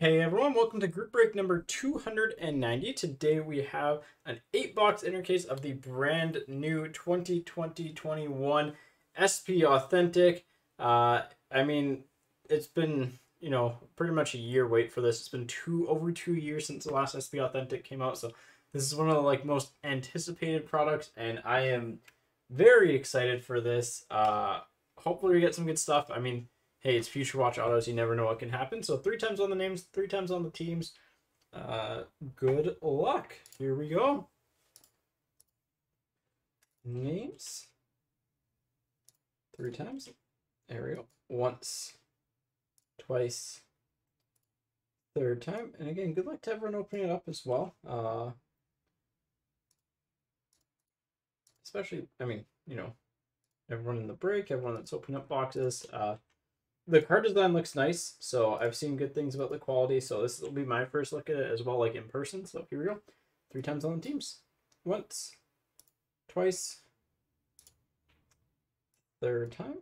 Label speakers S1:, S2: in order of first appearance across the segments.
S1: Hey everyone, welcome to group break number 290. Today we have an 8 box intercase of the brand new 2020-21 SP Authentic. Uh, I mean, it's been, you know, pretty much a year wait for this. It's been two over two years since the last SP Authentic came out, so this is one of the like most anticipated products, and I am very excited for this. Uh, hopefully we get some good stuff. I mean, hey, it's Future Watch Autos. You never know what can happen. So three times on the names, three times on the teams. Uh, good luck. Here we go. Names. Three times. There we go. Once. Twice. Third time. And again, good luck to everyone opening it up as well. Uh, especially, I mean, you know, everyone in the break, everyone that's opening up boxes. Uh, the card design looks nice, so I've seen good things about the quality. So this will be my first look at it as well, like in person. So here we go, three times on the teams, once, twice, third time.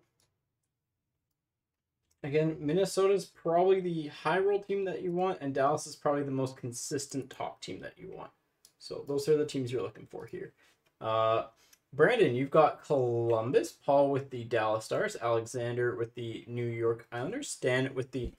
S1: Again, Minnesota's probably the high roll team that you want, and Dallas is probably the most consistent top team that you want. So those are the teams you're looking for here. Uh, Brandon, you've got Columbus, Paul with the Dallas Stars, Alexander with the New York Islanders, Stan with the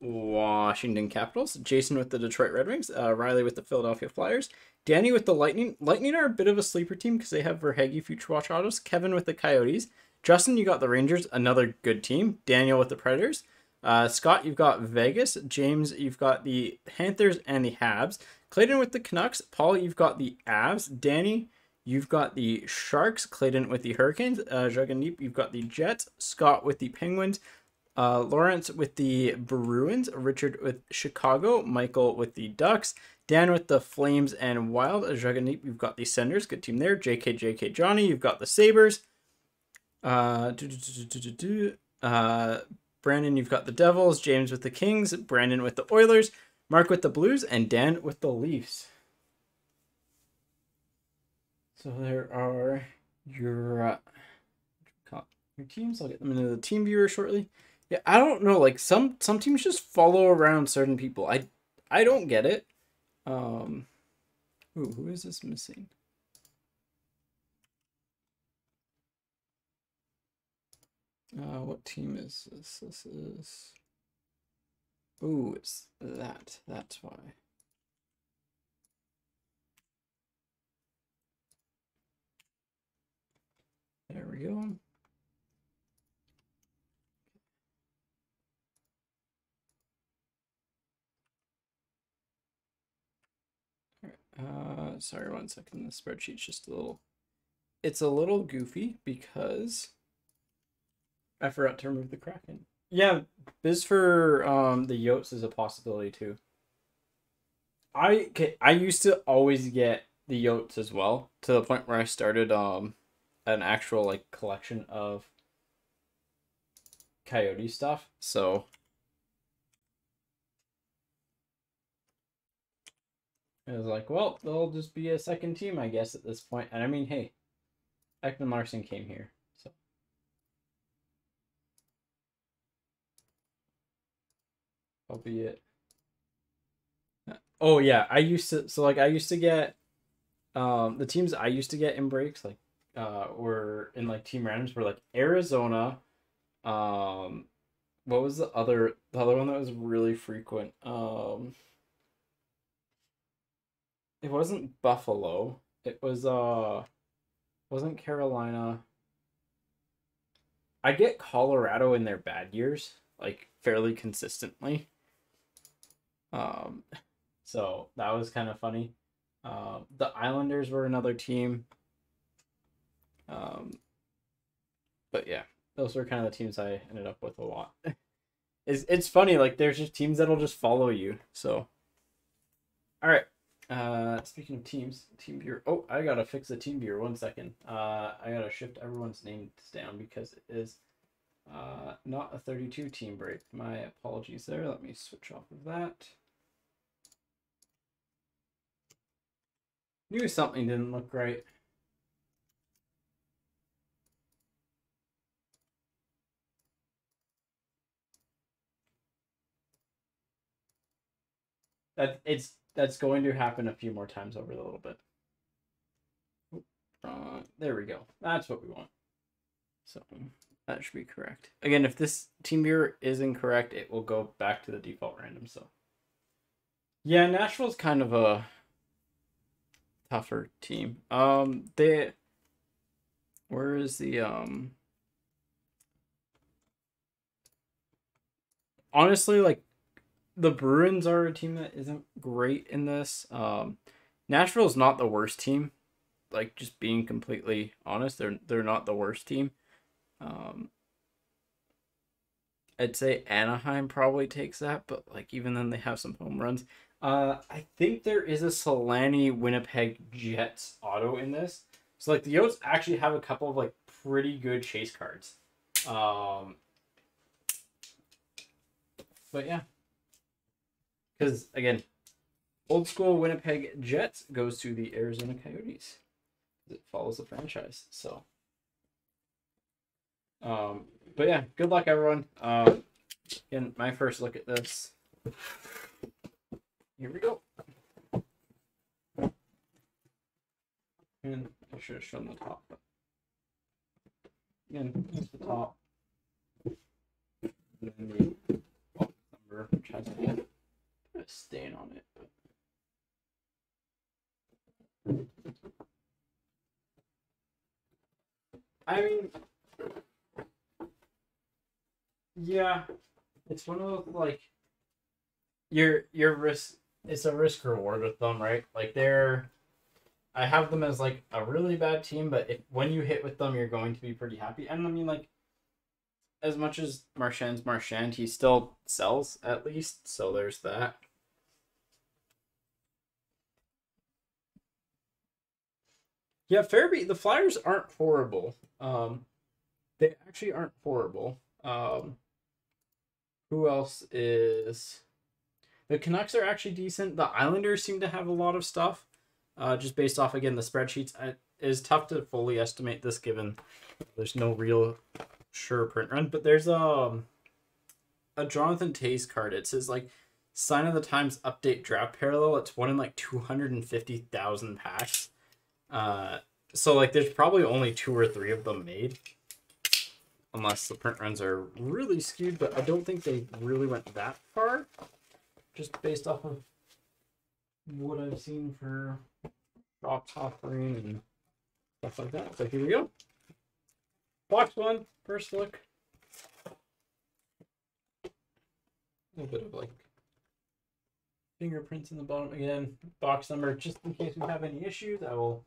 S1: Washington Capitals, Jason with the Detroit Red Wings, uh, Riley with the Philadelphia Flyers, Danny with the Lightning. Lightning are a bit of a sleeper team because they have Verhaeghe Future Watch Autos, Kevin with the Coyotes, Justin, you got the Rangers, another good team, Daniel with the Predators, uh, Scott, you've got Vegas, James, you've got the Panthers and the Habs, Clayton with the Canucks, Paul, you've got the Avs, Danny, You've got the Sharks, Clayton with the Hurricanes, uh, you've got the Jets, Scott with the Penguins, uh, Lawrence with the Bruins, Richard with Chicago, Michael with the Ducks, Dan with the Flames and Wild, Jagandeep, you've got the Senders, good team there, JK, JK, Johnny, you've got the Sabres, uh, uh, Brandon, you've got the Devils, James with the Kings, Brandon with the Oilers, Mark with the Blues, and Dan with the Leafs. So there are your uh, your teams. I'll get them into the team viewer shortly. Yeah, I don't know. Like some some teams just follow around certain people. I I don't get it. Um, ooh, who is this missing? Uh, what team is this? This is. Ooh, it's that. That's why. There we go. Uh, sorry, one second. The spreadsheet's just a little. It's a little goofy because I forgot to remove the Kraken. Yeah, biz for um the Yotes is a possibility too. I I used to always get the Yotes as well to the point where I started um an actual like collection of coyote stuff. So it was like, well, they'll just be a second team, I guess, at this point. And I mean, hey, Ekman Larsson came here, so. Albeit. Oh yeah, I used to so like I used to get um the teams I used to get in breaks like uh, were in like team randoms were like Arizona. Um, what was the other the other one that was really frequent? Um, it wasn't Buffalo. It was uh, wasn't Carolina. I get Colorado in their bad years like fairly consistently. Um, so that was kind of funny. Uh, the Islanders were another team. Um, but yeah, those were kind of the teams I ended up with a lot. it's it's funny, like there's just teams that'll just follow you. So, all right. Uh, speaking of teams, team viewer. Oh, I gotta fix the team viewer. One second. Uh, I gotta shift everyone's names down because it is uh not a 32 team break. My apologies there. Let me switch off of that. Knew something didn't look right. That it's that's going to happen a few more times over a little bit. Uh, there we go. That's what we want. So that should be correct. Again, if this team viewer is incorrect, it will go back to the default random. So yeah, Nashville's kind of a tougher team. Um, they where is the um honestly like the Bruins are a team that isn't great in this. Um, Nashville's not the worst team. Like just being completely honest, they're they're not the worst team. Um, I'd say Anaheim probably takes that, but like even then they have some home runs. Uh, I think there is a Selanne Winnipeg Jets auto in this. So like the Yotes actually have a couple of like pretty good chase cards. Um, but yeah, because again, old school Winnipeg Jets goes to the Arizona Coyotes. It follows the franchise. So, um, but yeah, good luck everyone. Um, again, my first look at this. Here we go. And I should have shown the top. But again, here's the top. And then the box number, which has a stain on it. I mean, yeah, it's one of those like your your risk. It's a risk reward with them, right? Like they're, I have them as like a really bad team, but if when you hit with them, you're going to be pretty happy. And I mean, like, as much as Marchand's Marchand, he still sells at least, so there's that. Yeah, Fairby, the Flyers aren't horrible. Um, they actually aren't horrible. Um, who else is? The Canucks are actually decent. The Islanders seem to have a lot of stuff. Uh, just based off again the spreadsheets, it is tough to fully estimate this given there's no real sure print run. But there's um a Jonathan Toews card. It says like sign of the times update draft parallel. It's one in like two hundred and fifty thousand packs. Uh, so like there's probably only two or three of them made. Unless the print runs are really skewed, but I don't think they really went that far. Just based off of what I've seen for box offering and stuff like that. So here we go. Box one, first look. A little bit of like fingerprints in the bottom again. Box number, just in case we have any issues, I will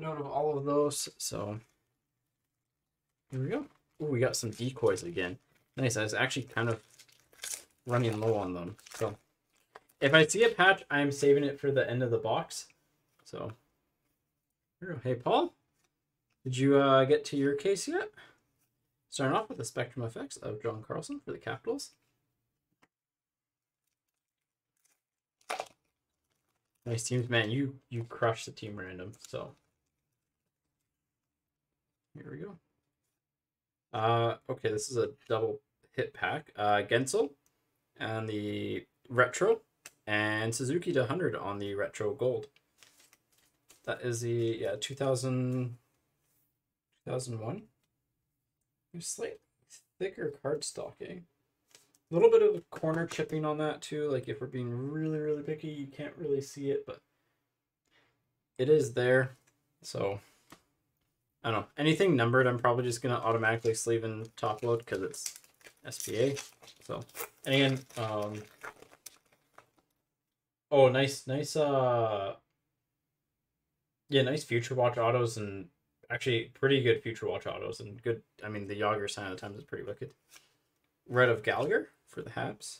S1: note of all of those. So here we go. Ooh, we got some decoys again. Nice. I was actually kind of running low on them. So if I see a patch, I'm saving it for the end of the box. So hey Paul, did you uh, get to your case yet? Starting off with the Spectrum effects of John Carlson for the Capitals. Nice teams, man. You you crushed the team random. So here we go. Uh, okay, this is a double hit pack. Uh, Guentzel and the retro, and Suzuki to 100 on the retro gold. That is the yeah 2000, 2001. Slightly thicker card stocking. A little bit of corner chipping on that too. Like if we're being really really picky, you can't really see it, but it is there. So I don't know. Anything numbered, I'm probably just going to automatically sleeve and top load because it's SPA. So, and again, um, oh, nice, nice, uh, yeah, nice Future Watch autos and actually pretty good Future Watch autos and good, I mean, the Jagr sign of the times is pretty wicked. Red of Gallagher for the Habs.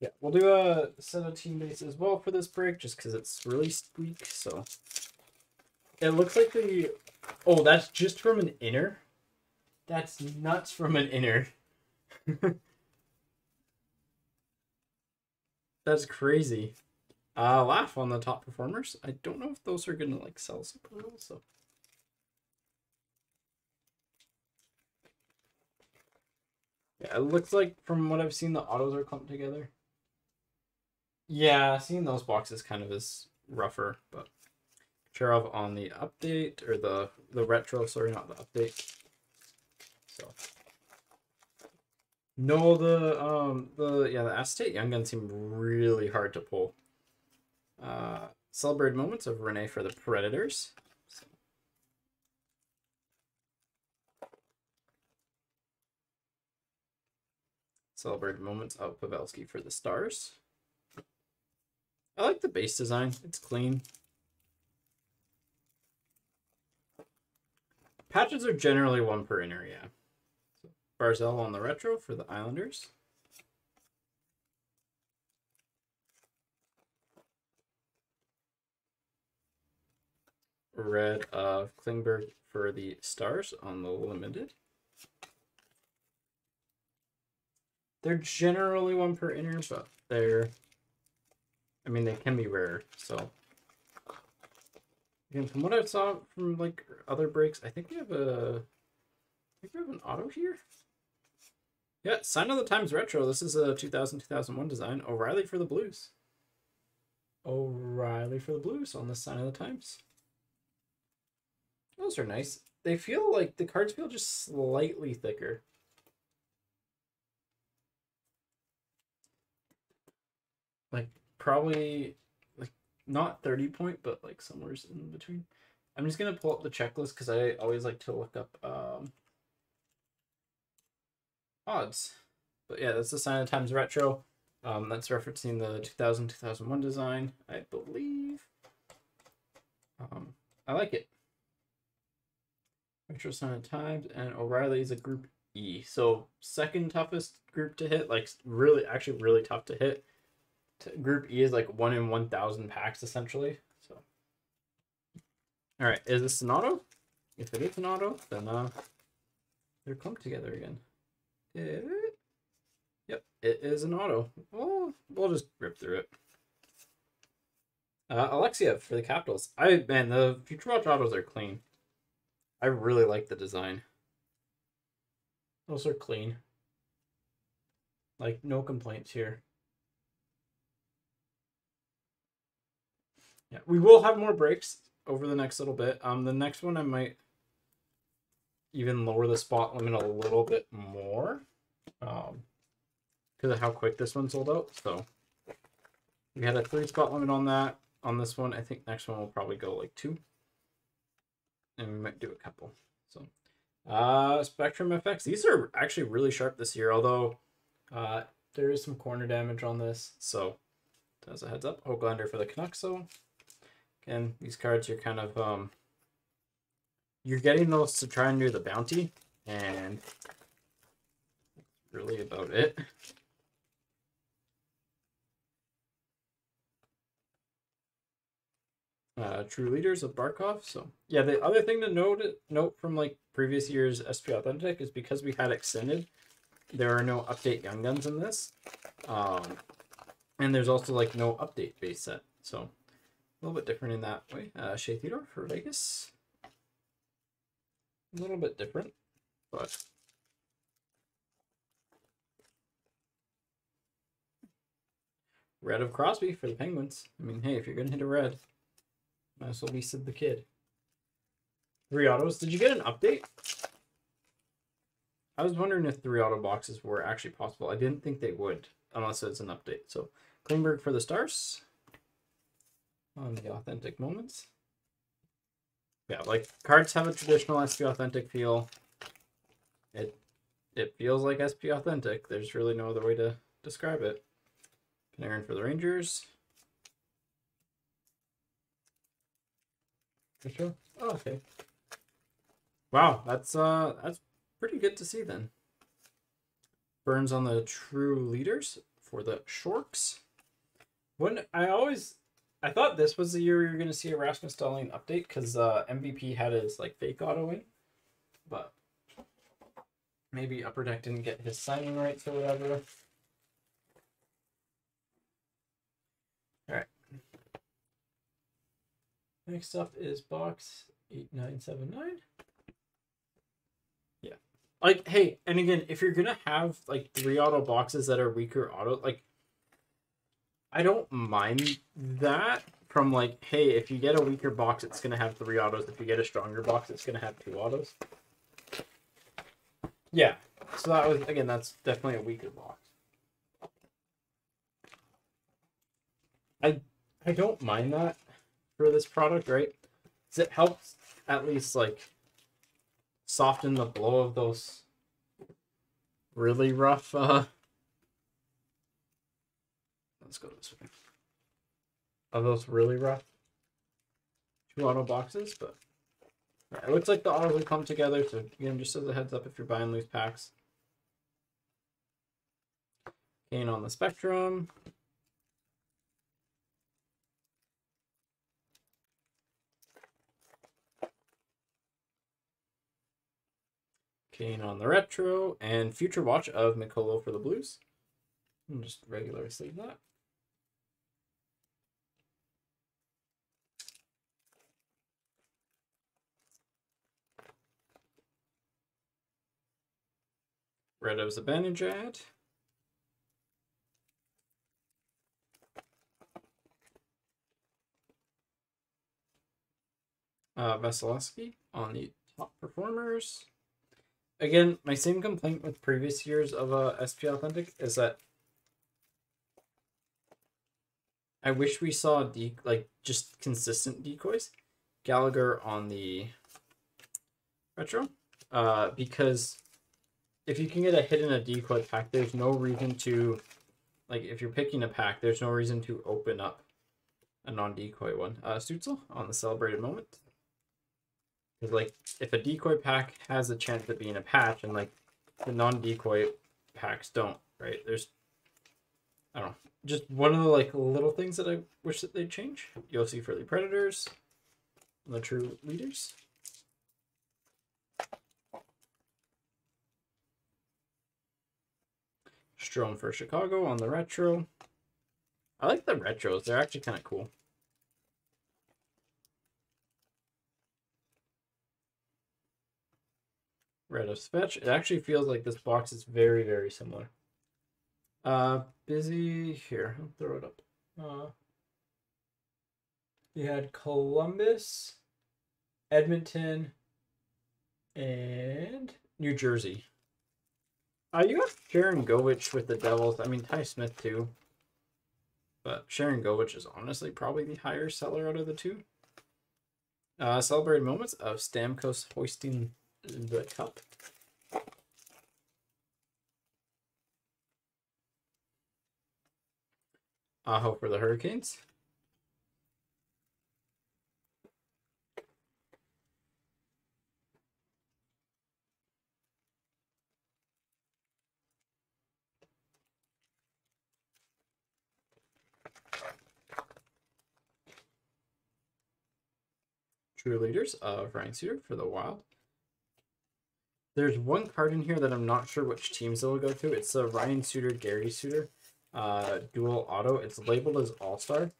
S1: Yeah, we'll do a set of team base as well for this break just because it's released week, so it looks like the. Oh, that's just from an inner. That's nuts from an inner. that's crazy. Uh, laugh on the top performers. I don't know if those are gonna like sell super well. So. Yeah, it looks like from what I've seen, the autos are clumped together. Yeah, seeing those boxes kind of is rougher, but Cherov on the update or the the retro, sorry, not the update. So no, the um the yeah the Acetate Young Gun seemed really hard to pull. Uh, celebrated moments of Rinne for the Predators. Celebrated moments of Pavelski for the Stars. I like the base design. It's clean. Patches are generally one per inner, yeah. So Barzal on the retro for the Islanders. Red of Klingberg for the Stars on the limited. They're generally one per inner, but they're, I mean, they can be rare. So, again, from what I saw from like other breaks, I think we have a, I think we have an auto here. Yeah, Sign of the Times Retro. This is a 2000-2001 design. O'Reilly for the Blues. O'Reilly for the Blues on the Sign of the Times. Those are nice. They feel like the cards feel just slightly thicker. Like probably not 30 point, but like somewhere in between. I'm just gonna pull up the checklist because I always like to look up um, odds. But yeah, that's the sign of times retro. Um, that's referencing the 2000 2001 design, I believe. Um, I like it. Retro sign of times and O'Reilly is a group E. So second toughest group to hit, like really actually really tough to hit group E is like one in 1,000 packs essentially. So, all right, is this an auto? If it is an auto, then uh, they're clumped together again. It, yep, it is an auto. Well, we'll just rip through it. Uh, Alexia for the Capitals. I man, the Future Watch autos are clean. I really like the design. Those are clean. Like no complaints here. Yeah, we will have more breaks over the next little bit. Um, the next one I might even lower the spot limit a little bit more, um, because of how quick this one sold out. So we had a three spot limit on that. On this one, I think next one will probably go like two, and we might do a couple. So, uh, Spectrum FX. These are actually really sharp this year, although uh, there is some corner damage on this. So, as a heads up, Hoglander for the Canucks. So and these cards are kind of, um, you're getting those to try and do the bounty, and really about it. Uh, True Leaders of Barkov. So yeah, the other thing to note note from like previous years SP Authentic is because we had extended, there are no update Young Guns in this, um, and there's also like no update base set. So a little bit different in that way. Uh, Shea Theodore for Vegas. A little bit different, but red of Crosby for the Penguins. I mean, hey, if you're gonna hit a red, might as well be Sid the Kid. Three autos. Did you get an update? I was wondering if three auto boxes were actually possible. I didn't think they would, unless it's an update. So, Klingberg for the Stars on the authentic moments. Yeah, like cards have a traditional SP authentic feel. It it feels like SP authentic. There's really no other way to describe it. Panarin for the Rangers. For sure. Oh, okay. Wow, that's uh that's pretty good to see then. Burns on the true leaders for the Sharks. When I always I thought this was the year we were going to see a Rasmus Dahlin update because uh, MVP had his like fake auto in, but maybe Upper Deck didn't get his signing rights or whatever. All right. Next up is box eight nine seven nine. Yeah, like hey, and again, if you're gonna have like three auto boxes that are weaker auto, like I don't mind that from like, hey, if you get a weaker box, it's gonna have three autos. If you get a stronger box, it's gonna have two autos. Yeah. So that was again, that's definitely a weaker box. I I don't mind that for this product, right? Because it helps at least like soften the blow of those really rough uh let's go this way. Are those really rough two auto boxes, but yeah, it looks like the autos will come together, so again just as a heads up if you're buying loose packs. Gain on the spectrum. Kane on the retro, and future watch of Mikkola for the Blues. And just regular sleeve that. Red of Zibanejad. Uh, Vasilevskiy on the top performers again, my same complaint with previous years of uh, SP Authentic is that I wish we saw de- like just consistent decoys. Gallagher on the retro, uh, because if you can get a hit in a decoy pack, there's no reason to, like, if you're picking a pack, there's no reason to open up a non-decoy one. Uh, Stützle on the celebrated moment. Because like if a decoy pack has a chance of being a patch and like the non-decoy packs don't, right? There's I don't know. Just one of the like little things that I wish that they'd change. Josi for the predators, the true leaders. Strome for Chicago on the retro. I like the retros. They're actually kind of cool. Red of Fetch. It actually feels like this box is very, very similar. Uh, busy here. I'll throw it up. Uh, you had Columbus, Edmonton, and New Jersey. Uh, you have Sharangovich with the Devils. I mean, Ty Smith too. But Sharangovich is honestly probably the higher seller out of the two. Uh, celebrated moments of Stamkos hoisting the cup. Aho for the Hurricanes. True leaders of Ryan Suter for the Wild. There's one card in here that I'm not sure which teams it will go to. It's a Ryan Suter, Gary Suter uh, dual auto. It's labeled as All Star,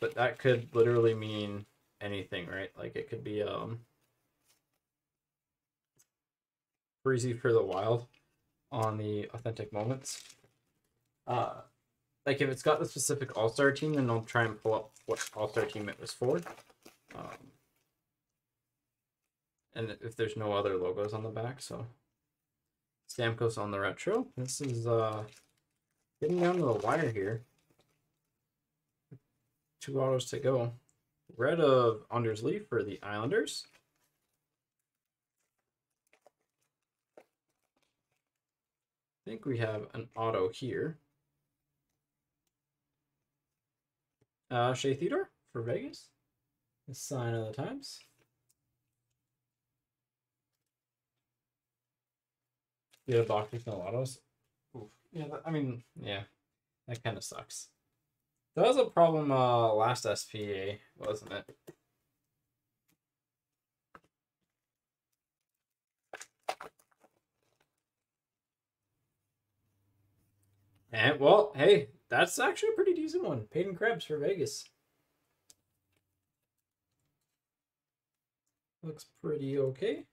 S1: but that could literally mean anything, right? Like it could be um Breezy for the Wild on the authentic moments. Uh, like if it's got the specific All Star team, then I'll try and pull up what All Star team it was for. Um, and if there's no other logos on the back, so Stamkos on the retro. This is uh getting down to the wire here. Two autos to go. Red of Anders Lee for the Islanders. I think we have an auto here. Uh, Shea Theodore for Vegas. The sign of the times. Yeah, box with no autos. Oof. Yeah, that, I mean, yeah, that kind of sucks. That was a problem uh, last SPA, wasn't it? And well, hey, that's actually a pretty decent one. Peyton Krebs for Vegas. Looks pretty okay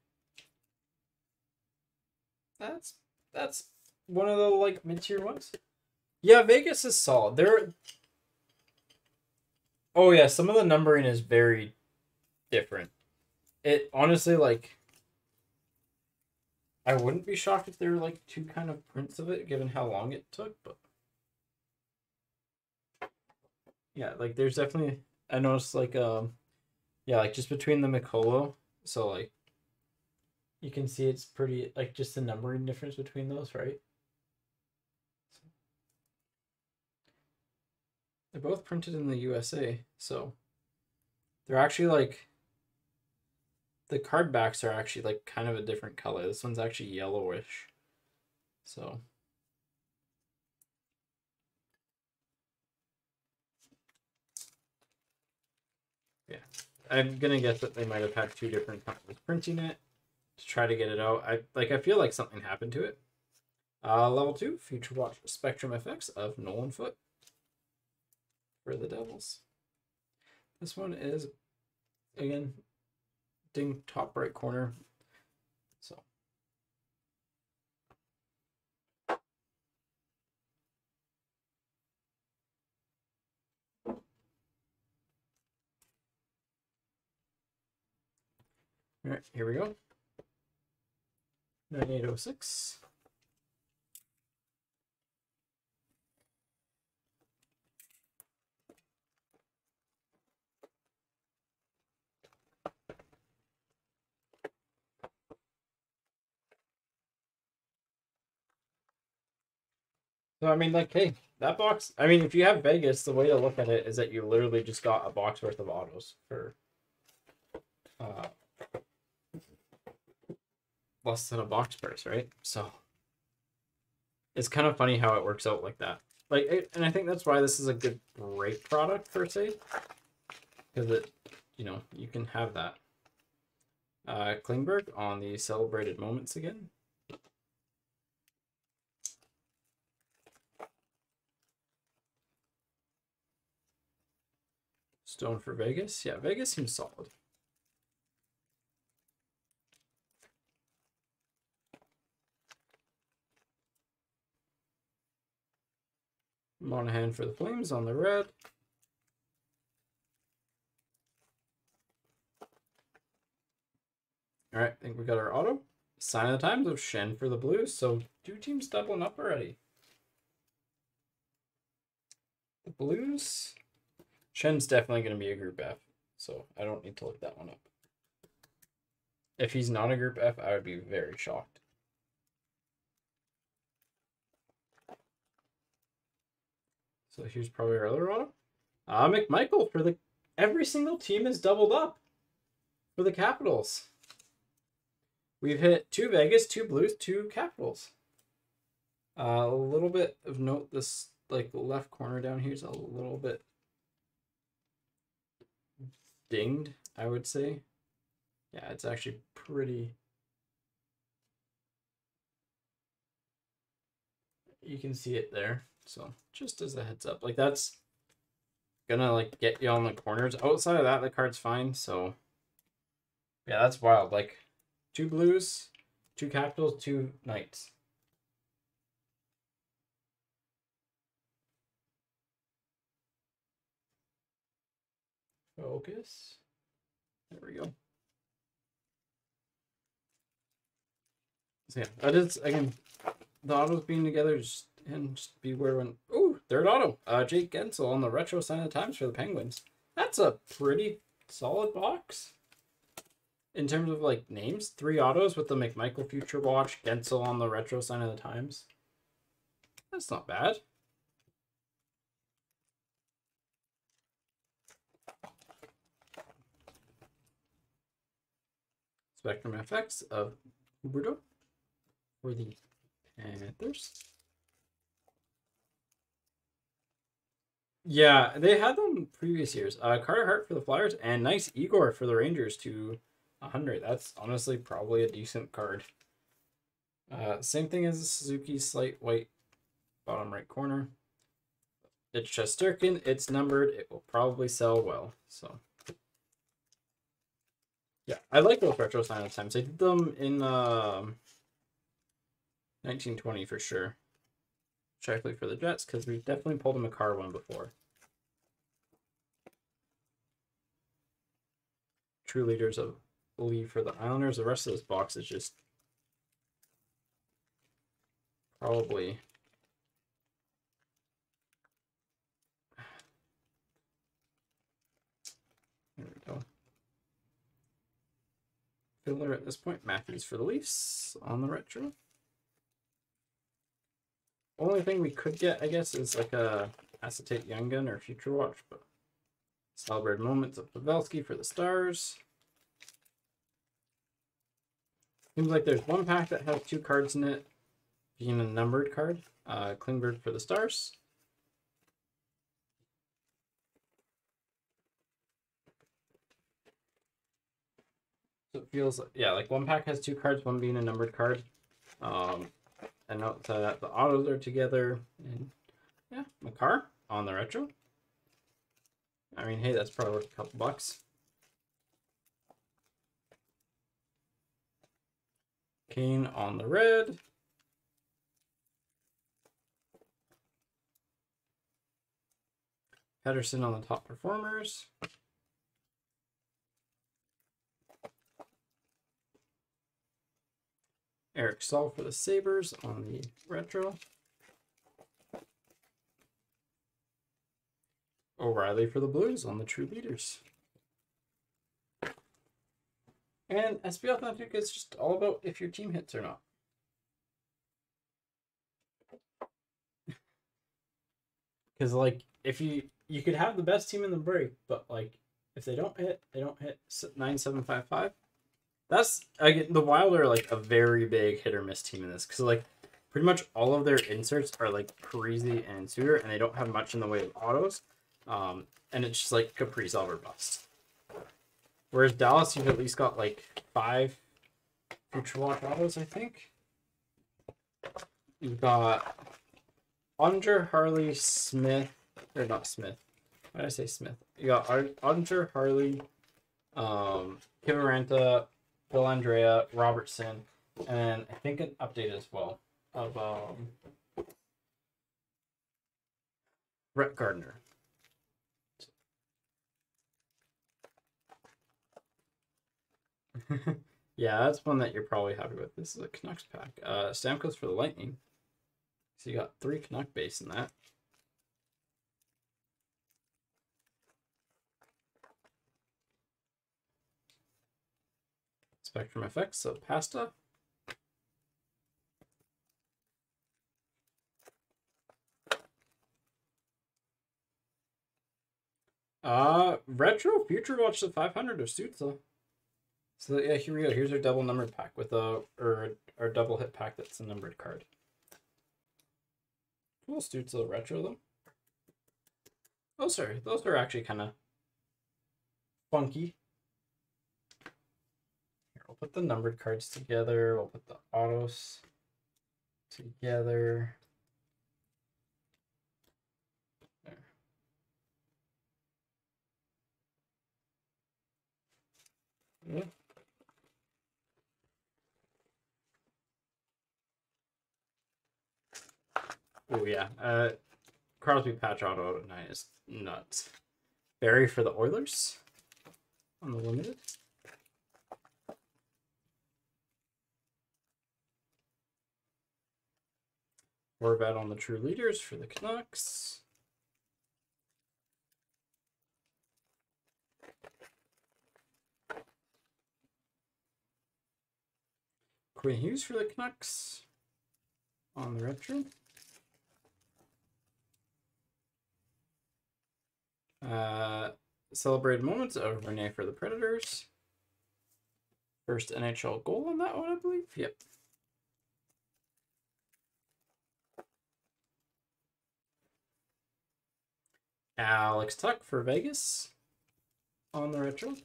S1: that's that's one of the like mid tier ones. Yeah, Vegas is solid. They're Oh yeah, some of the numbering is very different. It honestly like I wouldn't be shocked if there were like two kind of prints of it given how long it took, but yeah, like there's definitely I noticed like um yeah, like just between the Mikkola, so like you can see it's pretty like just the numbering difference between those, right? They're both printed in the USA, so they're actually like the card backs are actually like kind of a different color. This one's actually yellowish. So yeah, I'm gonna guess that they might have had two different companies printing it to try to get it out. I like I feel like something happened to it. Uh, level two, Future Watch Spectrum effects of Nolan Foote for the Devils. This one is again ding top right corner. So All right, here we go. 9806. So I mean, like, hey, that box. I mean, if you have Vegas, the way to look at it is that you literally just got a box worth of autos for uh, less than a box price, right? So it's kind of funny how it works out like that. Like, and I think that's why this is a good break product per se, because it, you know, you can have that. Uh, Klingberg on the celebrated moments again. Stone for Vegas. Yeah, Vegas seems solid. Monahan for the Flames on the red. All right, I think we got our auto. Sign of the times of Schenn for the Blues. So two teams doubling up already. The Blues. Schenn's definitely going to be a Group F, so I don't need to look that one up. If he's not a Group F, I would be very shocked. So here's probably our other auto. Uh, McMichael for the every single team is doubled up for the Capitals. We've hit two Vegas, two Blues, two Capitals. Uh, a little bit of note: this like left corner down here is a little bit dinged, I would say. Yeah, it's actually pretty. You can see it there. So just as a heads up, like that's gonna like get you on the corners. Outside of that, the card's fine. So yeah, that's wild. Like two blues, two capitals, two knights. Focus. There we go. So yeah, that is again the autos being together just and just beware when oh third auto. Uh Jake Guentzel on the retro sign of the times for the Penguins. That's a pretty solid box. In terms of like names, three autos with the McMichael Future Watch, Guentzel on the retro sign of the times. That's not bad. Spectrum FX of Huberdeau for the Panthers. Yeah, they had them previous years. Uh, Carter Hart for the Flyers and nice Igor for the Rangers to 100. That's honestly probably a decent card. Uh, same thing as the Suzuki slight white bottom right corner. It's Shesterkin. It's numbered. It will probably sell well. So yeah, I like those retro sign of times. I did them in um, 1920 for sure. Strictly for the Jets because we've definitely pulled them a Makar one before. True leaders of leave for the Islanders. The rest of this box is just probably there we go. Filler at this point. Matthews for the Leafs on the retro. Only thing we could get, I guess, is like a acetate young gun or future watch, but celebrate moments of Pavelski for the stars. Seems like there's one pack that has two cards in it, being a numbered card. Uh, Klingberg for the stars. So it feels yeah, like one pack has two cards, one being a numbered card. Um, and outside that, the autos are together. And yeah, Makar on the retro. I mean, hey, that's probably worth a couple bucks. Kane on the red. Pettersson on the top performers. Eric Staal for the Sabres on the retro. O'Reilly for the Blues on the True Leaders. And SP Authentic is just all about if your team hits or not. Because, like, if you you could have the best team in the break, but like if they don't hit, they don't hit nine seven five five. That's again the Wild are like a very big hit or miss team in this because like pretty much all of their inserts are like Parise and Suter, and they don't have much in the way of autos. Um, and it's just like Kaprizov or bust. Whereas Dallas, you've at least got like five future watch autos, I think. You've got Andre Harley Smith, or not Smith. Why did I say Smith? You got Andre Harley, um, Kiviranta, Dellandrea, Robertson, and I think an update as well of um, Brett Gardner. yeah, that's one that you're probably happy with. This is a Canucks pack. Uh, Stamkos for the Lightning. So you got three Canuck base in that. Spectrum effects, so pasta. Uh, retro future watch the 500 of Stützle. So yeah, here we go. Here's our double numbered pack with a or our double hit pack that's a numbered card. Cool Stützle retro them. Oh sorry, those are actually kind of funky. Here, we'll put the numbered cards together. We'll put the autos together. There. Yeah. Oh yeah, uh, Crosby patch auto tonight is nuts. Barrie for the Oilers on the limited. Horvat on the True Leaders for the Canucks. Quinn Hughes for the Canucks on the retro. Uh, celebrated moments of Rinne for the Predators. First NHL goal on that one, I believe. Yep. Alex Tuch for Vegas on the retro.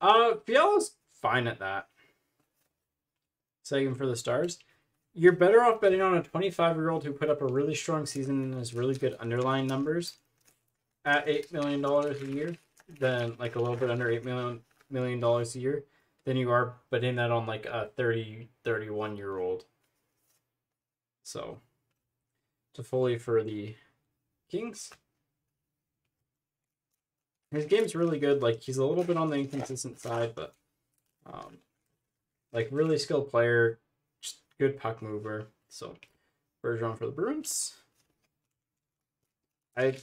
S1: Uh, Fiala's fine at that. Second for the Stars you're better off betting on a 25 year old who put up a really strong season and has really good underlying numbers at $8 million a year than like a little bit under $8 million, million a year than you are betting that on like a 30, 31 year old. So, to fully for the Kings. his game's really good. Like he's a little bit on the inconsistent side, but um, like really skilled player, good puck mover. So Bergeron for the Bruins. I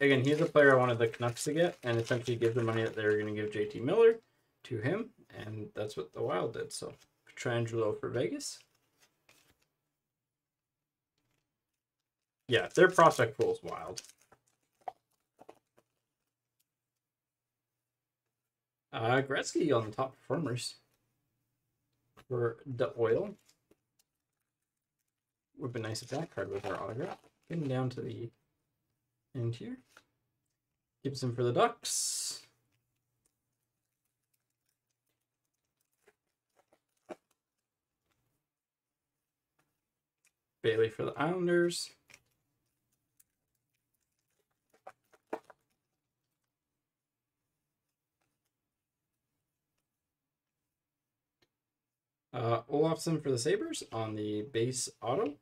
S1: again, he's a player I wanted the Canucks to get, and essentially give the money that they were going to give JT Miller to him, and that's what the Wild did. So Pietrangelo for Vegas. Yeah, their prospect pool is wild. Uh, Gretzky on the top performers for the oil. Would be nice if that card was our autograph. Getting down to the end here. Gibson for the Ducks. Bailey for the Islanders. Uh, Olofsson for the Sabres on the base auto.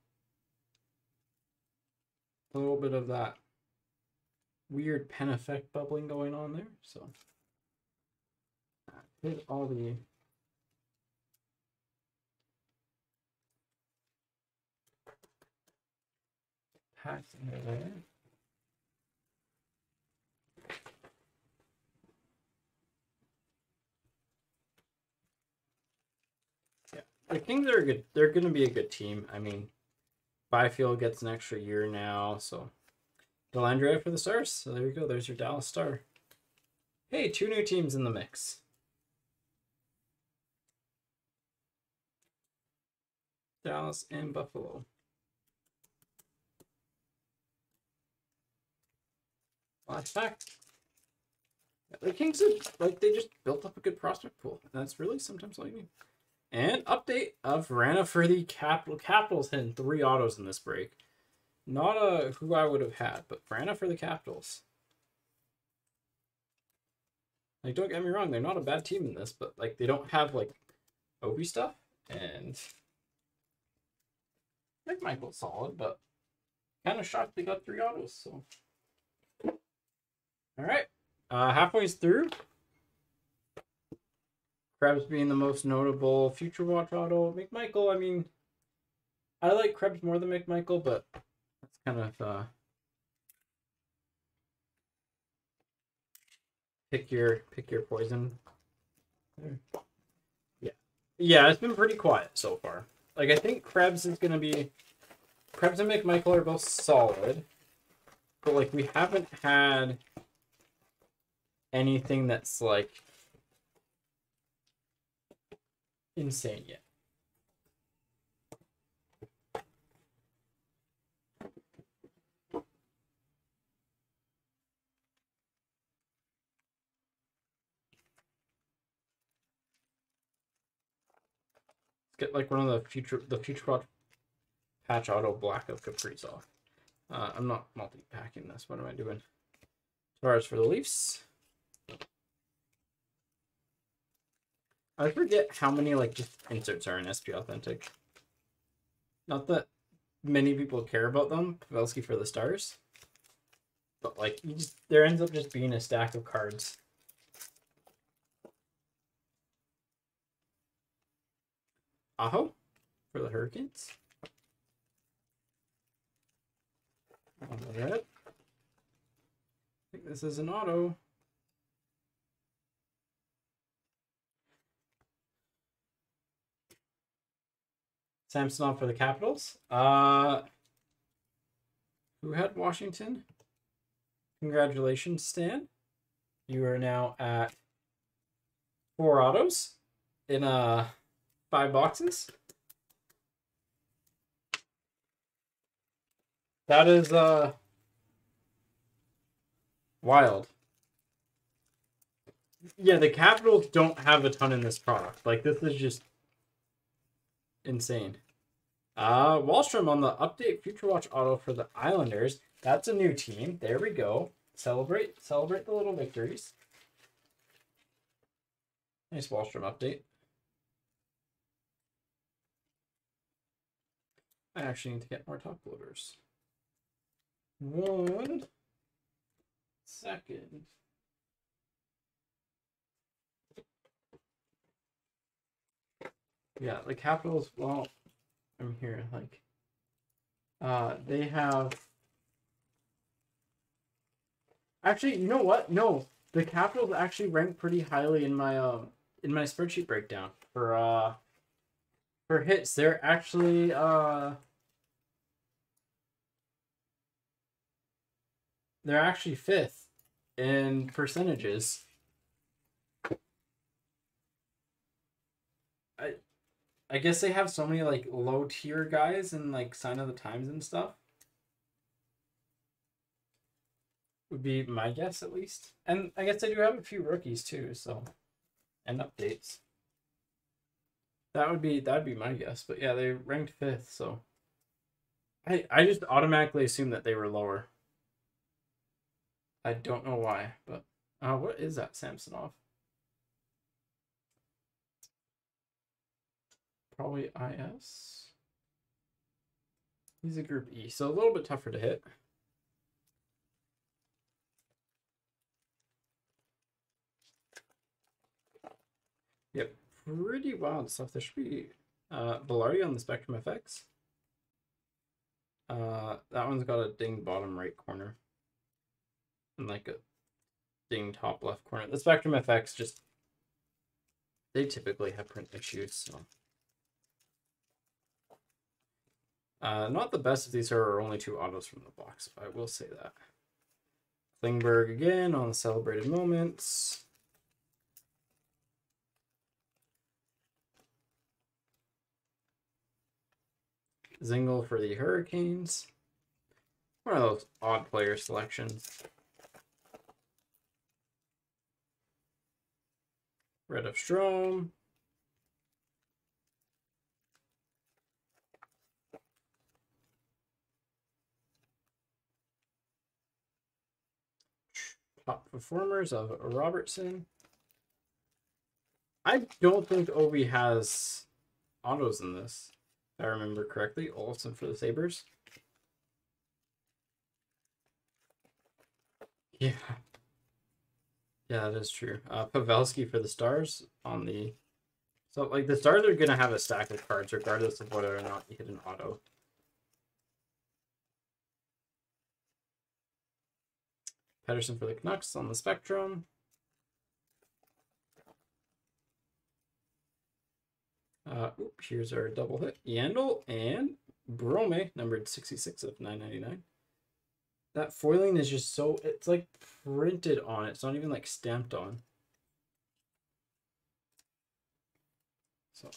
S1: A little bit of that weird pen effect bubbling going on there. So hit all the packs in there. Yeah, the Kings are good. They're going to be a good team. I mean, Byfield gets an extra year now, so Dellandrea for the Stars. So there you go. There's your Dallas Star. Hey, two new teams in the mix. Dallas and Buffalo. Last fact. The Kings like, they just built up a good prospect pool. And that's really sometimes all you need. And update of Vrana for the Capital Capitals hitting three autos in this break. Not a who I would have had, but Vrana for the Capitals. Like, don't get me wrong, they're not a bad team in this, but like they don't have like Ovi stuff and McMichael's solid, but kind of shocked they got three autos. So, all right, uh, halfway through. Krebs being the most notable future watch auto. McMichael, I mean, I like Krebs more than McMichael, but that's kind of uh, pick your pick your poison. Yeah, yeah, it's been pretty quiet so far. Like I think Krebs is gonna be Krebs and McMichael are both solid, but like we haven't had anything that's like insane yet. get like one of the future the future patch auto black of Kaprizov. Uh, I'm not multi-packing this. What am I doing? As far as for the Leafs, I forget how many like just inserts are in SP Authentic. Not that many people care about them. Pavelski for the Stars, but like you just there ends up just being a stack of cards Aho for the Hurricanes. All right. I think this is an auto. Samsonov for the Capitals. Uh, who had Washington? Congratulations, Stan. You are now at four autos in a five boxes. That is uh wild. Yeah, the Capitals don't have a ton in this product. Like this is just insane. Uh Wahlstrom on the update Future Watch auto for the Islanders. That's a new team. There we go. Celebrate celebrate the little victories. Nice Wahlstrom update. I actually need to get more top loaders. One second. Yeah, the Capitals. Well, I'm here. Like, uh, they have. Actually, you know what? No, the Capitals actually rank pretty highly in my um in my spreadsheet breakdown for uh for hits. They're actually uh they're actually fifth in percentages. I I guess they have so many like low tier guys and like sign of the times and stuff. Would be my guess at least. And I guess they do have a few rookies too, so and updates. That would be that'd be my guess. But yeah, they ranked fifth, so I I just automatically assumed that they were lower. I don't know why, but uh, what is that Samsonov? Probably IS. He's a group E, so a little bit tougher to hit. Yep, pretty wild stuff. There should be uh, Belardi on the Spectrum FX. Uh, that one's got a ding bottom right corner. And like a ding top left corner. The Spectrum FX just, they typically have print issues, so. Uh, not the best if these are only two autos from the box, I will say that. Klingberg again on the celebrated moments. Zingle for the Hurricanes. One of those odd player selections. Red of Strom. Top performers of Robertson. I don't think Ovi has autos in this. If I remember correctly, Olsen for the Sabres. Yeah. Yeah, that is true. Uh, Pavelski for the Stars on the... So, like, the Stars are going to have a stack of cards regardless of whether or not you hit an auto. Pettersson for the Canucks on the Spectrum. Uh, here's our double hit. Yandel and Brome, numbered 66 of 999. That foiling is just so, it's like printed on. It's not even like stamped on. So.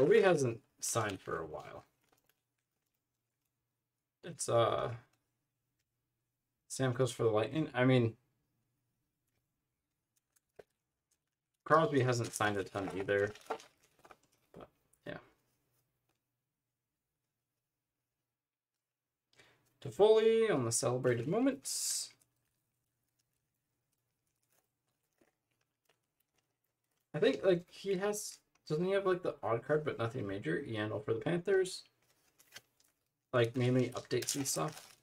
S1: Yeah, Ovi hasn't signed for a while. It's, uh, Stamkos for the Lightning. I mean, Crosby hasn't signed a ton either. But yeah. Toffoli on the celebrated moments. I think like he has doesn't he have like the odd card but nothing major? Yandle for the Panthers. Like mainly updates and stuff.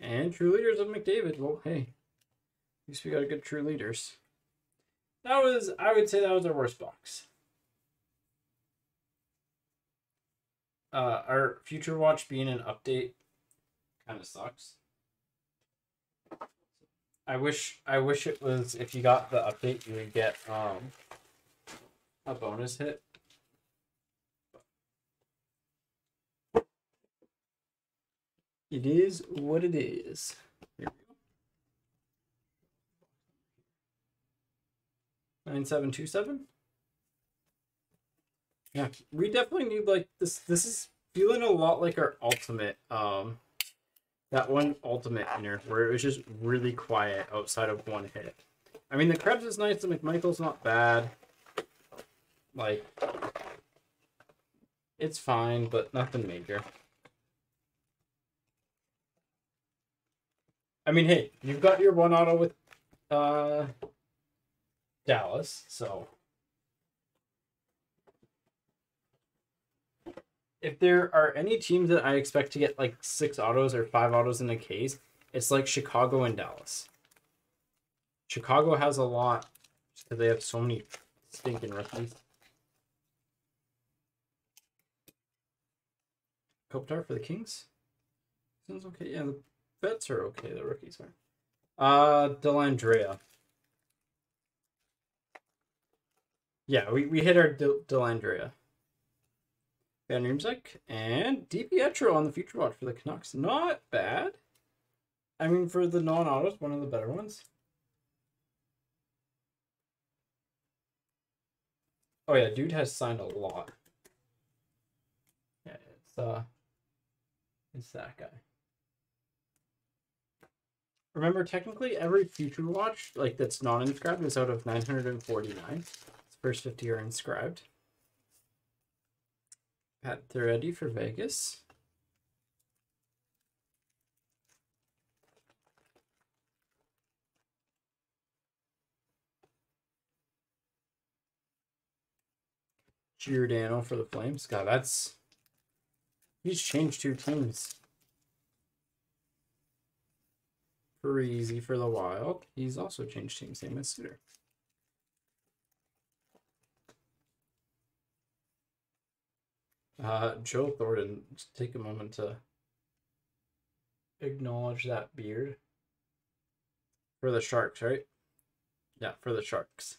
S1: And True Leaders of McDavid. Well, hey, at least we got a good True Leaders. That was, I would say that was our worst box. Uh, our Future Watch being an update kind of sucks. I wish I wish it was if you got the update you would get um a bonus hit. It is what it is. Here we go. 9727. Yeah, we definitely need like this. This is feeling a lot like our ultimate. Um, that one ultimate inner where it was just really quiet outside of one hit. I mean, the Krebs is nice. The McMichael's not bad. Like, it's fine, but nothing major. I mean, hey, you've got your one auto with uh, Dallas, so if there are any teams that I expect to get like six autos or five autos in a case, it's like Chicago and Dallas. Chicago has a lot because they have so many stinking rookies. Kopitar for the Kings. Sounds okay. Yeah, the vets are okay. The rookies are. Uh, Dellandrea. Yeah, we, we hit our Del- Dellandrea. Van Riemsdyk and DiPietro on the future watch for the Canucks. Not bad. I mean, for the non-autos, one of the better ones. Oh yeah, dude has signed a lot. Yeah, it's uh, it's that guy. Remember, technically, every future watch like that's not inscribed is out of nine hundred and forty-nine. First fifty are inscribed. Pat ready for Vegas. Giordano for the Flames. God, that's he's changed two teams. Easy for the Wild. He's also changed teams, same as Suter. Uh, Joe Thornton, take a moment to acknowledge that beard. For the Sharks, right? Yeah, for the Sharks.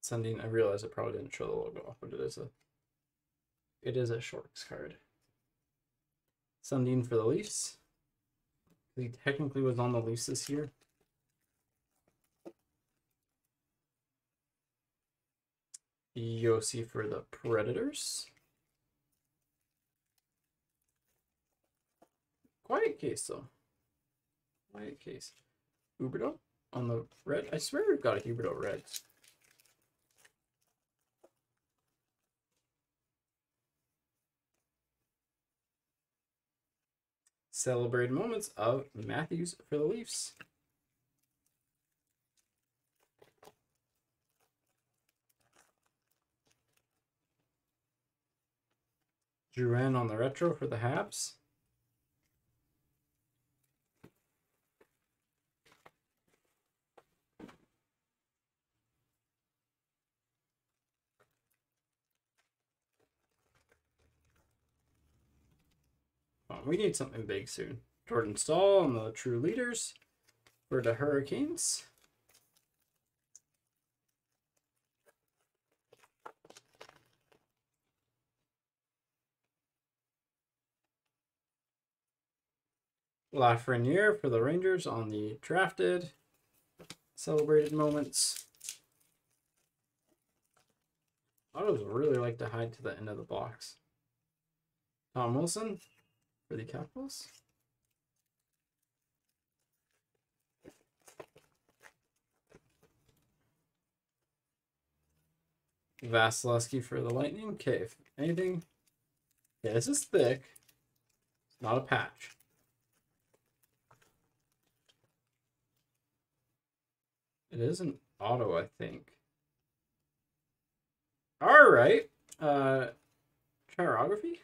S1: Sending, I realize I probably didn't show the logo off, but it is a it is a Sharks card. Sending for the Leafs. He technically was on the Leafs this year. Josi for the Predators. Quiet case though. Quiet case. Huberdeau on the red. I swear we've got a Huberdeau red. Celebrated moments of Matthews for the Leafs. Drouin on the retro for the Habs. Uh, we need something big soon. Jordan Staal and the true leaders for the Hurricanes. Lafreniere for the Rangers on the drafted celebrated moments. Autos really like to hide to the end of the box. Tom Wilson for the Capitals. Vasilevskiy for the Lightning. Okay, anything. Yeah, this is thick. It's not a patch. It is an auto, I think. All right. Uh, chirography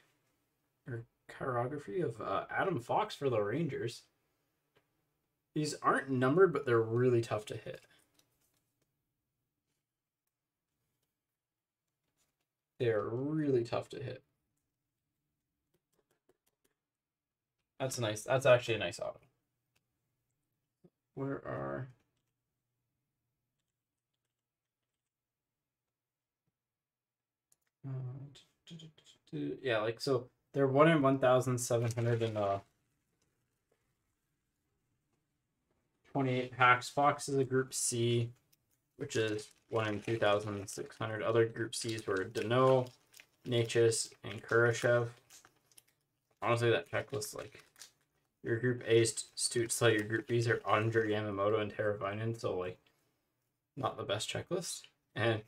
S1: chirography of uh, Adam Fox for the Rangers. These aren't numbered, but they're really tough to hit. They're really tough to hit. That's nice. That's actually a nice auto. Where are Uh, yeah, like so they're one in one thousand seven hundred and uh twenty-eight packs. Fox is a group C, which is one in two thousand six hundred. Other group C's were Danault, Necas, and Kurashev. Honestly, that checklist like your group A's is Stützle, your group B's are Andre Yamamoto and Teravainen, so like not the best checklist. And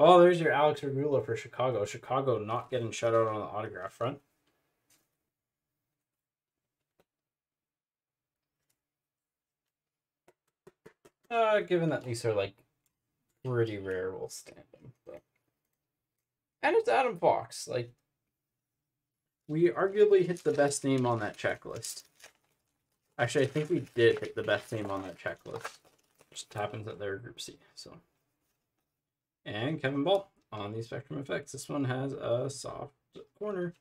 S1: Oh, there's your Alex Regula for Chicago. Chicago not getting shut out on the autograph front. Uh, given that these are like pretty rare, we'll stand them. But... And it's Adam Fox. Like, we arguably hit the best name on that checklist. Actually, I think we did hit the best name on that checklist. Just happens that they're Group C. So, and Kevin Ball on the Spectrum Effects. This one has a soft corner.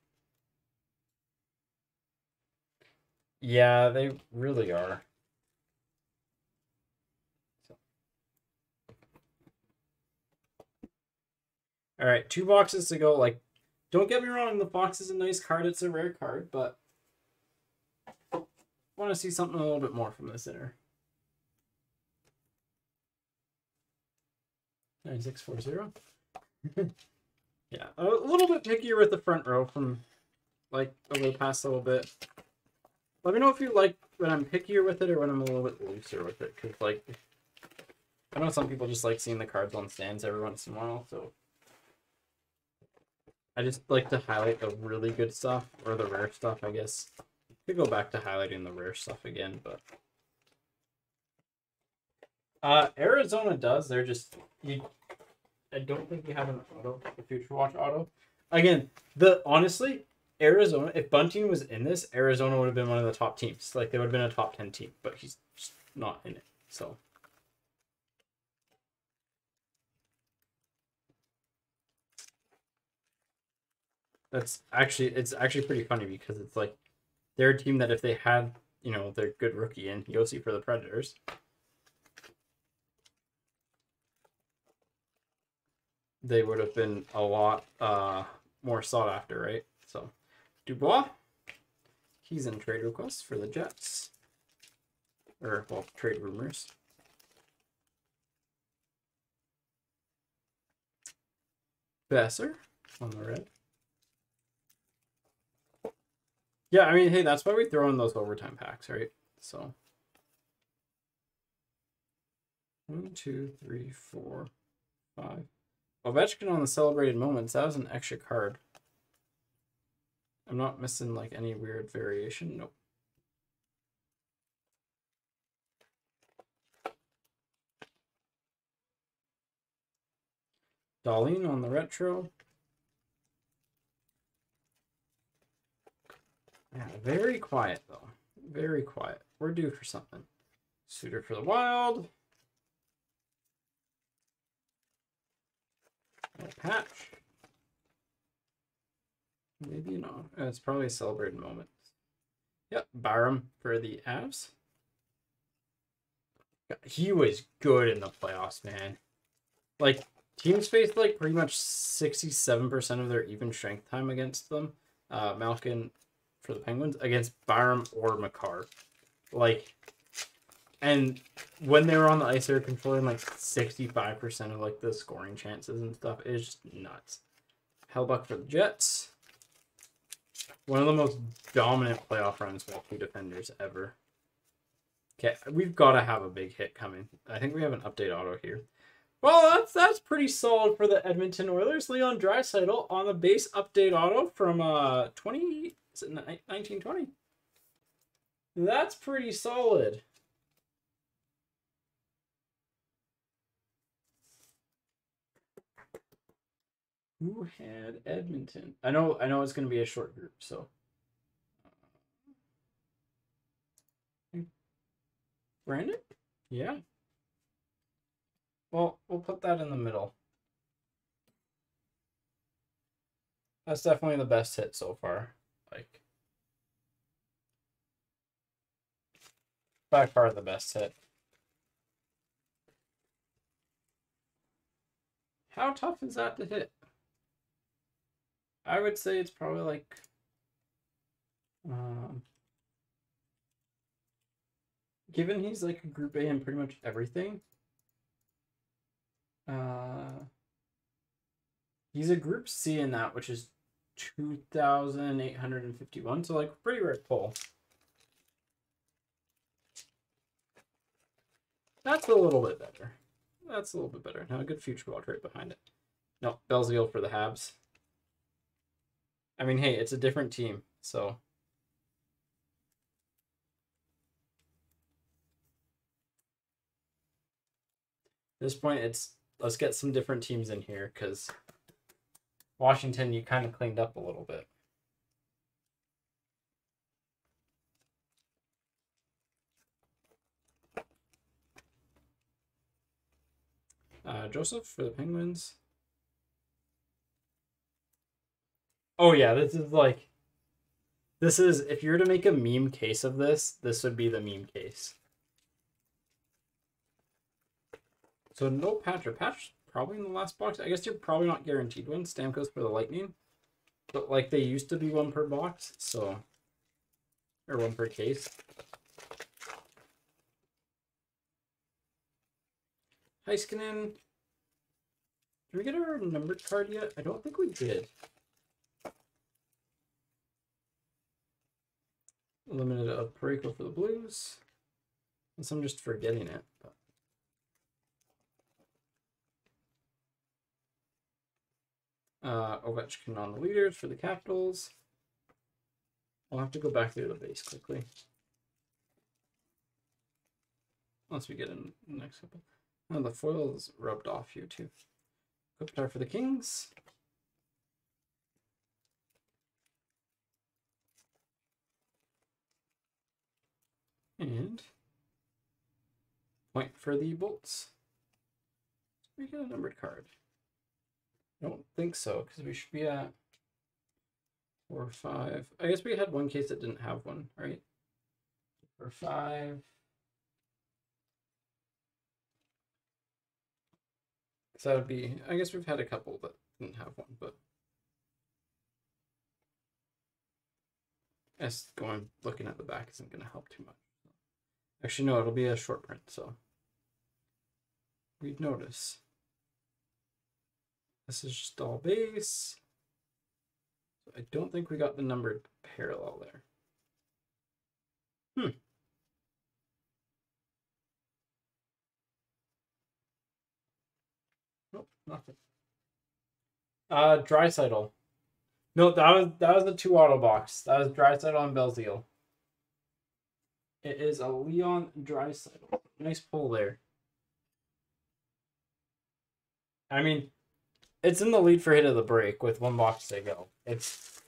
S1: Yeah, they really are. All right, two boxes to go. Like, don't get me wrong, the box is a nice card. It's a rare card, but I want to see something a little bit more from this inner. 9640. yeah, a little bit pickier with the front row from like over the past little bit. Let me know if you like when I'm pickier with it or when I'm a little bit looser with it. Because, like, I know some people just like seeing the cards on stands every once in a while, so I just like to highlight the really good stuff, or the rare stuff, I guess. Could go back to highlighting the rare stuff again, but... Uh, Arizona does. They're just... You, I don't think you have an auto, the Future Watch auto. Again, the honestly, Arizona, if Bunting was in this, Arizona would have been one of the top teams. Like, they would have been a top 10 team, but he's not in it, so... That's actually it's actually pretty funny because it's like they're a team that if they had you know their good rookie in Josi for the Predators, they would have been a lot uh, more sought after, right? So Dubois, he's in trade requests for the Jets, or well, trade rumors. Boeser on the red. Yeah, I mean, hey, that's why we throw in those overtime packs, right? So one, two, three, four, five. Ovechkin on the celebrated moments. That was an extra card. I'm not missing like any weird variation. Nope. Dahlin on the retro. Yeah, very quiet though. Very quiet. We're due for something. Suter for the Wild. patch. Maybe not. Uh, it's probably a celebrated moment. Yep, Byram for the Avs. He was good in the playoffs, man. Like, teams faced like pretty much 67% of their even strength time against them. Uh, Malkin for the Penguins against Byram or Makar. Like, and when they were on the ice, they were controlling like 65% of like the scoring chances and stuff. It's just nuts. Hellebuyck for the Jets. One of the most dominant playoff runs two defenders ever. Okay, we've got to have a big hit coming. I think we have an update auto here. Well, that's that's pretty solid for the Edmonton Oilers. Leon Draisaitl on the base update auto from uh 20 is it 1920? That's pretty solid. Who had Edmonton? I know I know it's going to be a short group, so uh, Brandon? Yeah. Well, we'll put that in the middle. That's definitely the best hit so far. Like, by far the best hit. How tough is that to hit? I would say it's probably like, um, given he's like a group A in pretty much everything, uh, he's a group C in that, which is 2,851. So, like, pretty rare pull. That's a little bit better. That's a little bit better. Now, a good future watch right behind it. No, Belzile for the Habs. I mean, hey, it's a different team, so this point, it's let's get some different teams in here because Washington, you kind of cleaned up a little bit. Uh, Joseph for the Penguins. Oh yeah, this is like this is if you were to make a meme case of this, this would be the meme case. So no Patrick. Patrick's probably in the last box. I guess you're probably not guaranteed one. Stamkos for the Lightning. But like they used to be one per box, so or one per case. Heiskanen. Did we get our numbered card yet? I don't think we did. Limited of Parayko for the Blues. Unless I'm just forgetting it. Uh, Ovechkin on the leaders for the Capitals. I'll have to go back through the base quickly. Once we get in the next couple. Oh, the foil's rubbed off here too. Kopitar for the Kings. And point for the bolts. We get a numbered card. I don't think so, because we should be at four or five. I guess we had one case that didn't have one, right? Four, five. So that would be, I guess we've had a couple that didn't have one, but. As going, looking at the back isn't going to help too much. Actually, no, it'll be a short print, so. We'd notice. This is just all base. I don't think we got the numbered parallel there. Hmm. Nope, nothing. Uh, Draisaitl. No, that was that was the two auto box. That was Draisaitl and Belzile. It is a Leon Draisaitl. Nice pull there. I mean, it's in the lead for hit of the break with one box to go. It's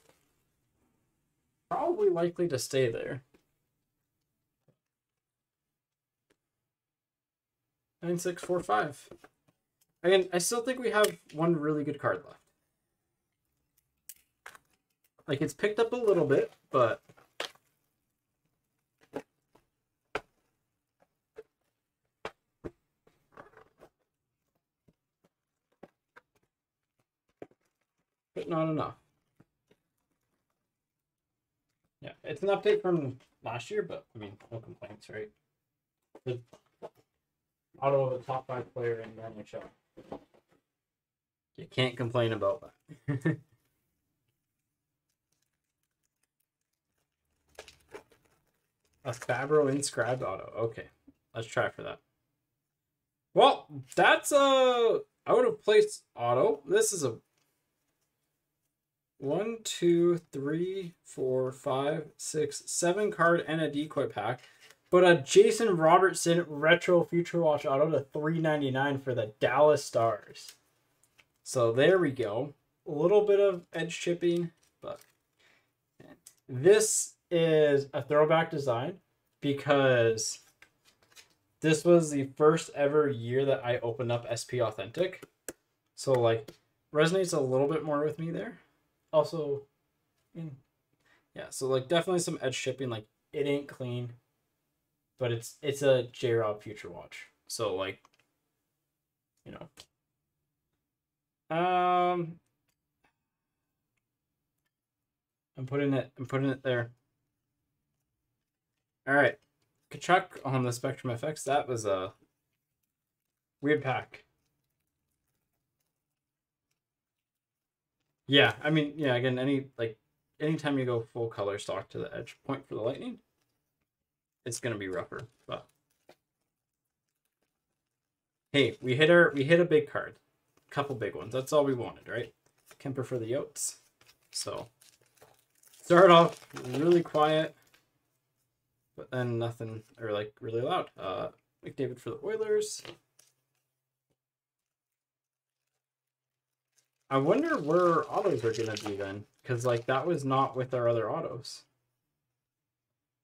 S1: probably likely to stay there. Nine six four five. Again, I still think we have one really good card left. Like it's picked up a little bit, but but not enough. Yeah, it's an update from last year, but I mean, no complaints, right? The auto of a top five player in the NHL. You can't complain about that. a Fabbro inscribed auto. Okay, let's try for that. Well, that's a out of place auto. This is a one, two, three, four, five, six, seven card and a decoy pack. But a Jason Robertson retro future watch auto to 399 for the Dallas Stars. So there we go. A little bit of edge chipping, but this is a throwback design because this was the first ever year that I opened up SP Authentic. So like resonates a little bit more with me there also in yeah so like definitely some edge shipping like it ain't clean but it's it's a j-rob future watch. So like you know. Um i'm putting it i'm putting it there. All right Tkachuk on the spectrum fx that was a weird pack Yeah, I mean, yeah, again, any like anytime you go full color stock to the edge point for the lightning, it's gonna be rougher. But hey, we hit our we hit a big card. Couple big ones. That's all we wanted, right? Kuemper for the Yotes. So start off really quiet, but then nothing or like really loud. Uh McDavid for the Oilers. I wonder where autos are gonna be then, because like that was not with our other autos.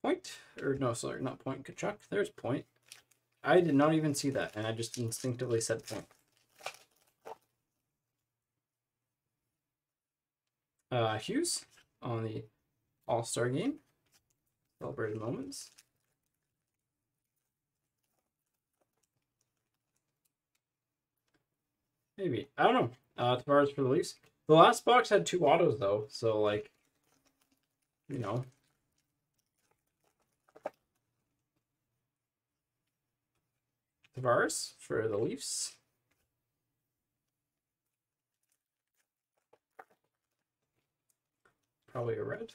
S1: Point or no, sorry, not point. Tkachuk. There's point. I did not even see that, and I just instinctively said point. Uh, Hughes on the All Star game. Celebrated moments. Maybe. I don't know. Uh, Tavares for the Leafs. The last box had two autos, though. So, like, you know. Tavares for the Leafs. Probably a red.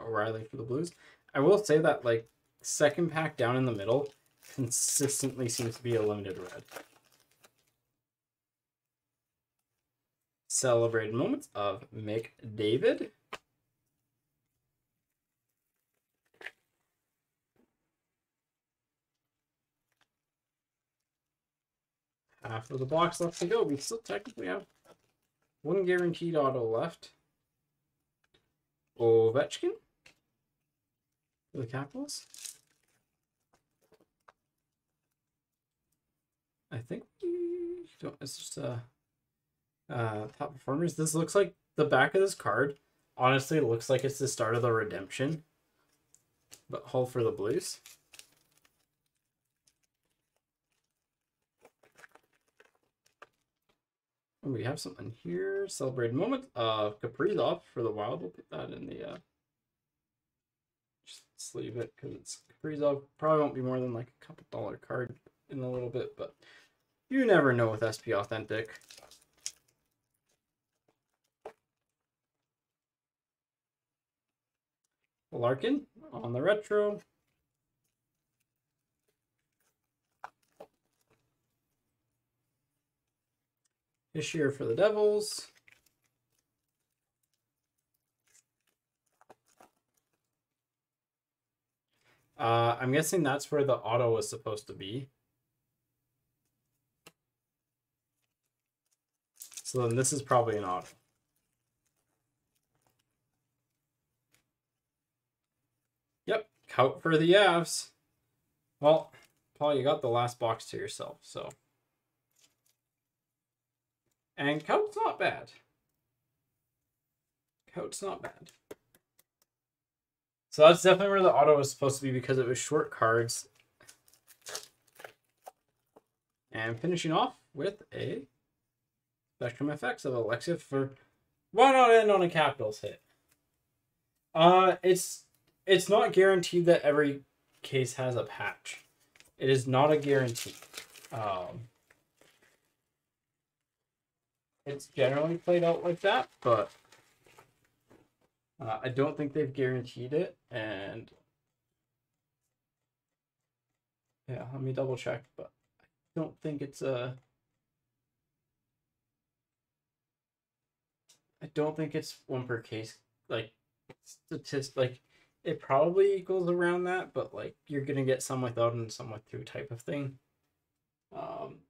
S1: O'Reilly for the Blues. I will say that, like, second pack down in the middle consistently seems to be a limited red. Celebrated moments of McDavid. Half of the box left to go. We still technically have one guaranteed auto left. Ovechkin for the Capitals. I think Don't. it's just a uh, top performers. This looks like the back of this card. Honestly, looks like it's the start of the redemption. But Hull for the Blues. we have something here. Celebrated moment. Uh, Kaprizov for the Wild. We'll put that in the. Uh, just leave it because it's Kaprizov. Probably won't be more than like a couple dollar card in a little bit, but you never know with SP Authentic. Larkin on the retro. Hischier for the Devils. Uh, I'm guessing that's where the auto was supposed to be. So then this is probably an auto. Cout for the Avs. Well, Paul, you got the last box to yourself, so. And Coat's not bad. Coat's not bad. So that's definitely where the auto was supposed to be because it was short cards. And finishing off with a Spectrum Effects of Alexeyev why not end on a Capitals hit? Uh it's it's not guaranteed that every case has a patch. It is not a guarantee. Um it's generally played out like that, but uh, I don't think they've guaranteed it. And yeah, let me double check, but I don't think it's a. I don't think it's one per case. Like, statist like it probably equals around that, but like you're gonna get some without and some with through type of thing. Um,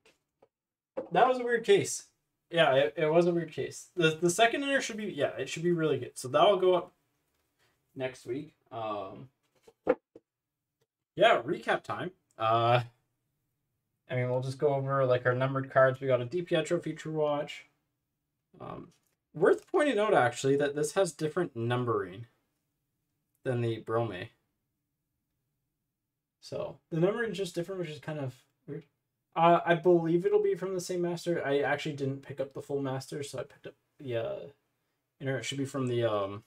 S1: that was a weird case. Yeah, it, it was a weird case. The the second inner should be yeah, it should be really good. So that'll go up next week. Um Yeah, recap time. Uh I mean we'll just go over like our numbered cards. We got a DiPietro future watch. Um worth pointing out actually that this has different numbering than the Brome. So the numbering is just different, which is kind of weird. Uh, I believe it'll be from the same master. I actually didn't pick up the full master, so I picked up the uh, inner. It should be from the um.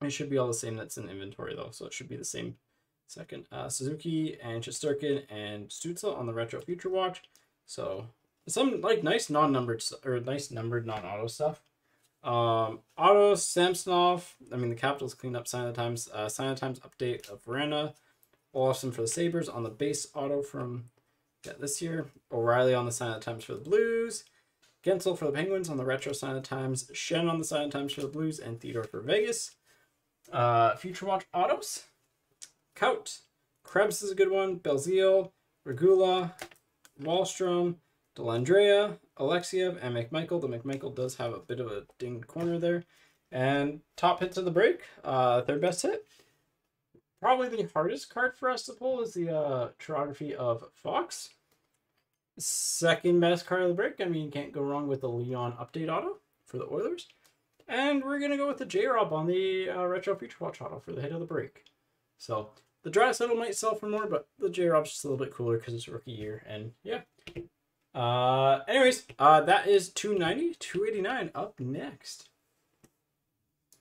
S1: It should be all the same that's in inventory though, so it should be the same. Second, uh, Suzuki and Shesterkin and Stützle on the retro future watch. So some like nice non-numbered or nice numbered non-auto stuff. Um, auto Samsonov. I mean the Capitals cleaned up sign of the times. Uh, sign of the times update of Vrana. Awesome for the Sabres on the base auto from yeah, this year. O'Reilly on the sign of the times for the Blues. Guentzel for the Penguins on the retro sign of the times. Schenn on the sign of the times for the Blues. And Theodore for Vegas. Uh, Future Watch Autos. Cout. Krebs is a good one. Belzile. Regula. Wahlstrom. Dellandrea, Alexeyev, and McMichael. The McMichael does have a bit of a dinged corner there. And top hits of the break, uh, third best hit. Probably the hardest card for us to pull is the uh, of Fox. Second best card of the break. I mean, you can't go wrong with the Leon Update Auto for the Oilers. And we're going to go with the J-Rob on the uh, Retro Future Watch Auto for the hit of the break. So the Draisaitl might sell for more, but the J-Rob's just a little bit cooler because it's rookie year. And yeah. Uh, anyways, uh, that is 290, 289 up next.